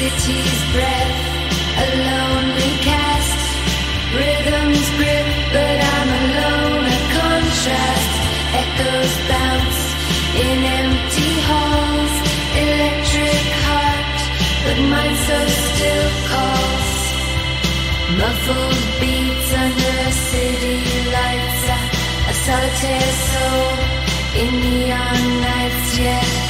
city's breath, a lonely cast. Rhythms grip, but I'm alone. A contrast, echoes bounce in empty halls. Electric heart, but mine so still calls. Muffled beats under city lights. A, a solitaire soul in neon nights. Yeah.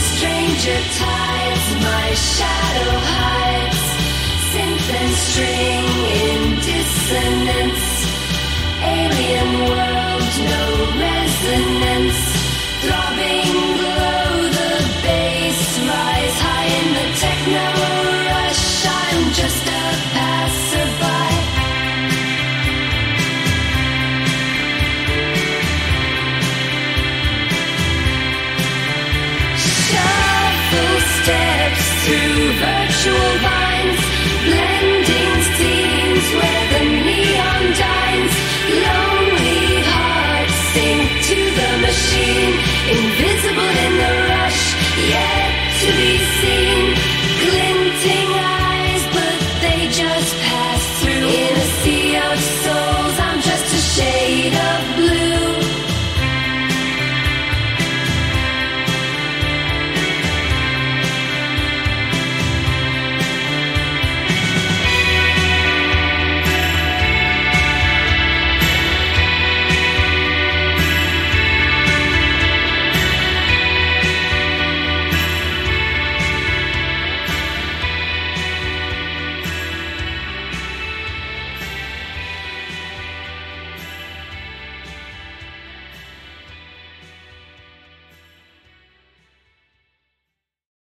stranger tides, my shadow hides. Synth and string in dissonance, alien world. invisible in the rush, yet to be seen.